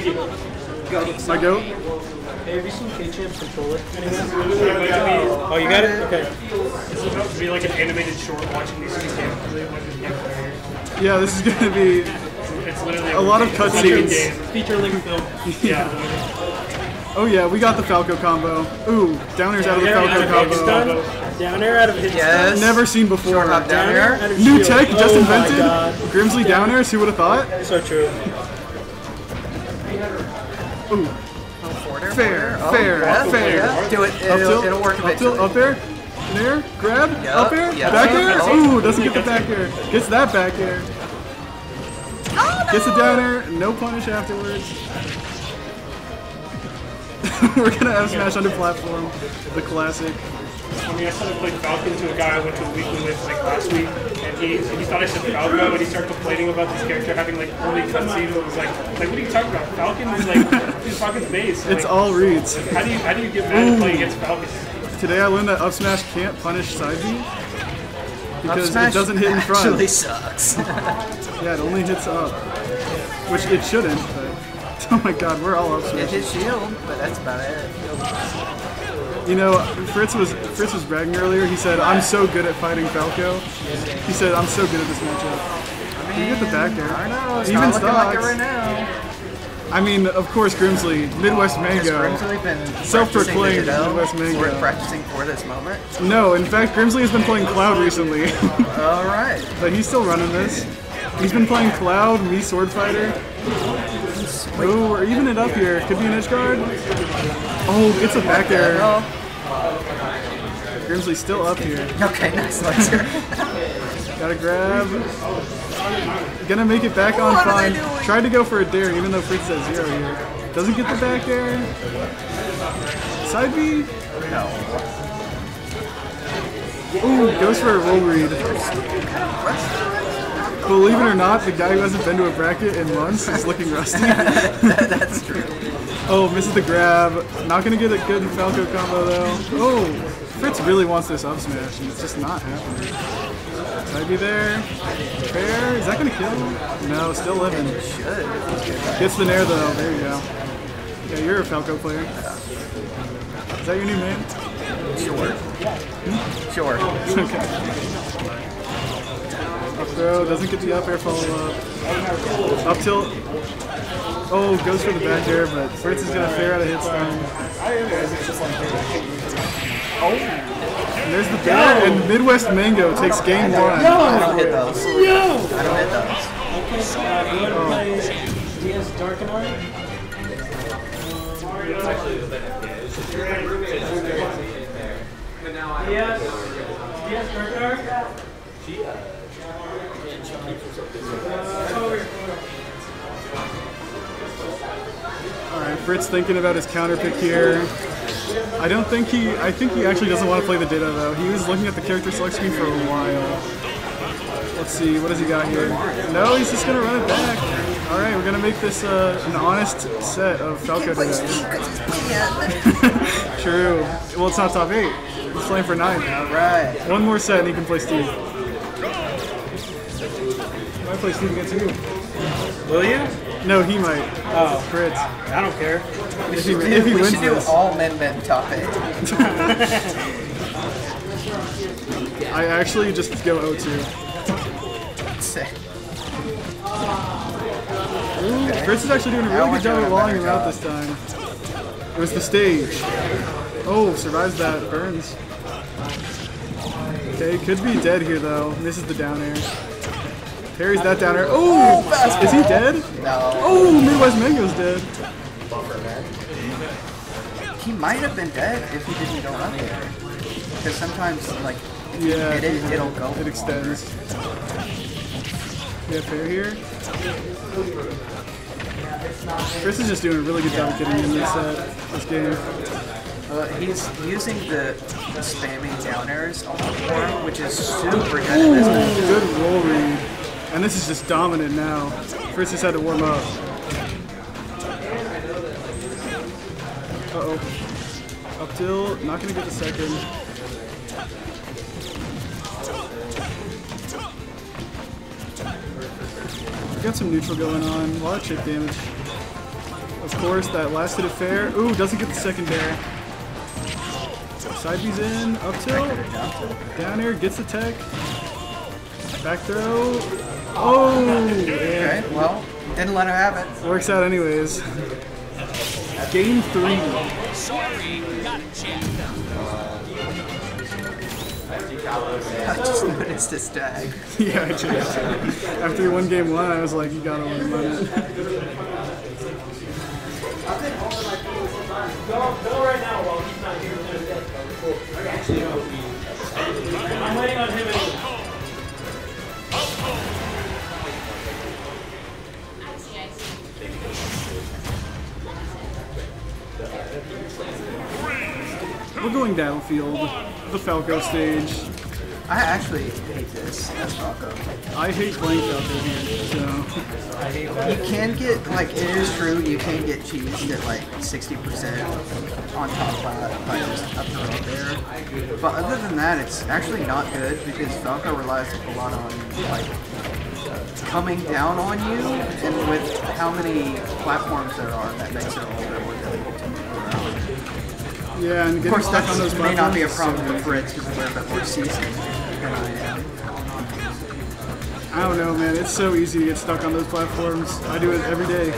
Thank you. My goat. Hey, have you seen K-Champ's controller? Oh, you got it? Okay. This is about to be like an animated short watching these two games. Yeah, this is gonna be It's literally a lot of feature cutscenes. game. Feature length film. Yeah. Oh yeah, we got the Falco combo. Ooh, downers out of the Falco Hit stun. combo. Down air out of hit Yes. Never seen before. Hop down Down air here. out of New shield. tech oh just oh my invented. God. Grimmzly downers. Who would have thought? So true. Ooh, Forward, fair, forward. Oh, fair, fair. Do it. Up It'll, tilt, it'll work up tilt, up air, there, grab, Yup, up air, yup. back air. Oh. Ooh, doesn't get the back air. Gets that back air. Gets a down air, no punish afterwards. We're gonna have smash under platform, the classic. I mean, I started playing Falcon to a guy I went to a weekly with like last week, and he he thought I said Falco, and he started complaining about this character having like only cutscenes. It was like, like what are you talking about? Falcon is like he's Falcon's base. It's Like, all reads. How do you how do you get mad at playing against Falcon? Today I learned that up smash can't punish side B because it doesn't hit in front. Actually sucks. Yeah, it only hits up, which it shouldn't. But oh my god, we're all up smash. it smash. hits shield, but that's about it. You know, Fritz was Fritz was bragging earlier. He said, "I'm so good at fighting Falco." He said, "I'm so good at this matchup." You get the back there. I know. It's Even not looking like it right now. I mean, of course, Grimmzly, Midwest Has Mango. Grimmzly been Self-proclaimed practicing the Ditto Midwest Mango. for- practicing for this moment? No, in fact, Grimmzly has been playing Cloud recently, All right. but he's still running this. He's been playing Cloud, me Sword Fighter. Oh, we're even it up here. Could be an edge guard. Oh, it's a back air. Grimmzly's still up here. okay, nice. Gotta grab. Gonna make it back on What are fine. Tried to go for a dare, even though Fritz has zero here. Doesn't get the back air. Side B. no. Ooh, goes for a roll read. Believe it or not, the guy who hasn't been to a bracket in months is looking rusty. That, that's true. Oh, misses the grab. Not gonna get a good Falco combo though. Oh, Fritz really wants this up smash, and it's just not happening. Might be there. Fair. Is that gonna kill? Him? No, still living. Should. Gets the nair though. There you go. Yeah, you're a Falco player. Is that your new name? Sure. Sure. Okay. Up throw doesn't get the up air follow up. Up tilt. Oh, goes for the back air, but Fritz is gonna fair out of hit stun. Oh, and there's the back, and Midwest Mango takes game one. I don't hit those. Yo! I don't hit those. Okay, uh, whoever plays DS Darkenard. Yes. DS Darkenard. All right, Fritz thinking about his counter pick here. I don't think he. I think he actually doesn't want to play the Ditto though. He was looking at the character select screen for a while. Let's see, what does he got here? No, he's just gonna run it back. All right, we're gonna make this uh, an honest set of Falco Play Dittos. Steve 'cause he's playing. True. Well, it's not top eight. He's playing for nine. All right. One more set and he can play Steve. Might play Steve against you. Will you? No, he might. Oh, Fritz. I don't care. If he, if he we wins should do this. all men men top eight. I actually just go 0-2. Sick. Fritz is actually doing a really good job of walling him out this time. It was the stage. Oh, survives that. Burns. Okay, could be dead here though. Misses the down air. Parries that down air. Oh! Is he dead? No. Oh, Midwest Mango's dead. He might have been dead if he didn't go up there. Because sometimes, like, if you hit it, it'll go. It extends. Yeah, fair here. Chris is just doing a really good job of getting in this set, this game. Uh, he's using the spamming down airs a lot more, which is super good in this. Good roll read. And this is just dominant now. Fritz just had to warm up. Uh-oh. Up till, not gonna get the second. Got some neutral going on, a lot of chip damage. Of course, that last hit of fair. Ooh, doesn't get the second dare. Side B's in, up tilt, down air, gets the tech. Back throw. Oh! Okay, well, didn't let her have it. Works out anyways. Game three. I just noticed his tag. yeah, I just, after you won game one, I was like, you gotta win money. I'm waiting on him We're going downfield, the Falco stage. I actually hate this as Falco. I hate playing Falco here, so You can get, like, it is true, you can get cheesed at like 60% on top plat by just up throw up there. But other than that, it's actually not good because Falco relies a lot on, like, coming down on you, and with how many platforms there are, that makes it a little bit more difficult to move around. Yeah, and Of getting course, stuck that on those may not be a problem is for so Fritz because we're a bit more seasoned than I am. I don't know, man. It's so easy to get stuck on those platforms. I do it every day.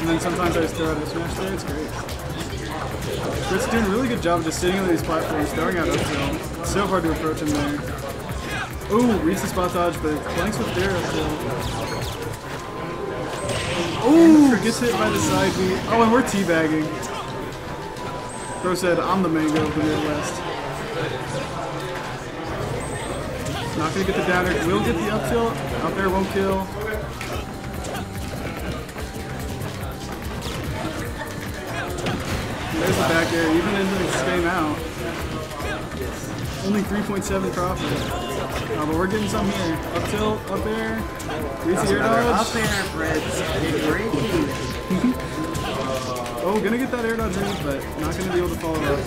And then sometimes I just throw out a smash there. It's great. Fritz doing a really good job of just sitting on these platforms, throwing out up tilt. It's so hard to approach him there. Ooh, reads the spot dodge, but flanks with their up tilt. Ooh, gets hit by the side B. Oh, and we're teabagging. Bro said, I'm the mango of the Midwest. Not gonna get the downer. Will get the up tilt. Up there won't kill. There's the back air, even into this game out. Only 3.7 profit. Uh, but we're getting some here. Up tilt, up air. The air dodge. up there, Fritz. Oh, gonna get that air dodge read, but not gonna be able to follow up.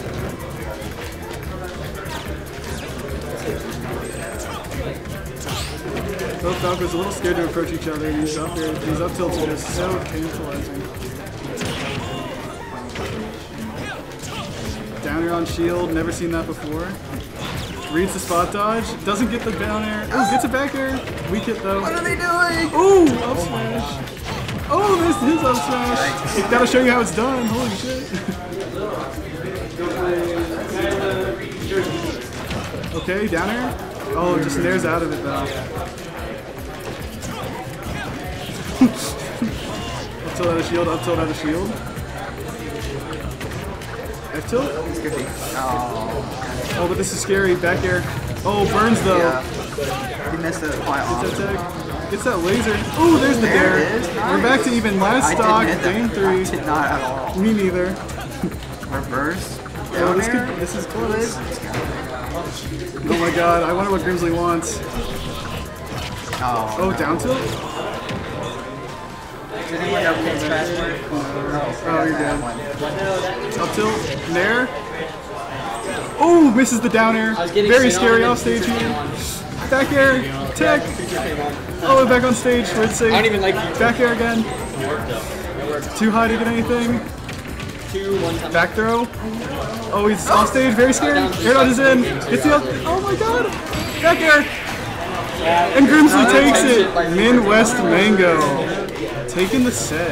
Both Falcons a little scared to approach each other. These up these up tilts are just so tantalizing. Air on shield, never seen that before. Reads the spot dodge, doesn't get the down air. Oh, gets a back air. Weak hit though. What are they doing? Ooh, up smash. Oh, this is up smash. That'll show you how it's done. Holy shit. okay, down air. Oh, just nares out of it though. up tilt out of shield, up tilt out of shield. F tilt? It's gonna. Oh, Oh, but this is scary. Back air. Oh, burns though. yeah. He missed it quite often. that. Gets that laser. Oh, there's the There dare. is. We're back to even last stock. Game three. I did not at all. Me neither. Reverse. Oh, this, could, this is close. Oh my god, I wonder what Grimmzly wants. Oh, Oh, no. down tilt? Did anyone know Pins password? Oh, you're dead. Up tilt, nair. Oh, misses the down air. I was getting Very scary off stage here. Back air, tech. Oh, back on stage. I don't even like. Back air again. It worked though. It worked. Too high to get anything. Two, one time. Back throw. Oh, he's off stage. Very scary. Air dodge is in. It's the up. Oh my god. Back air. And Grimmzly takes it. Midwest Mango. Taking the set.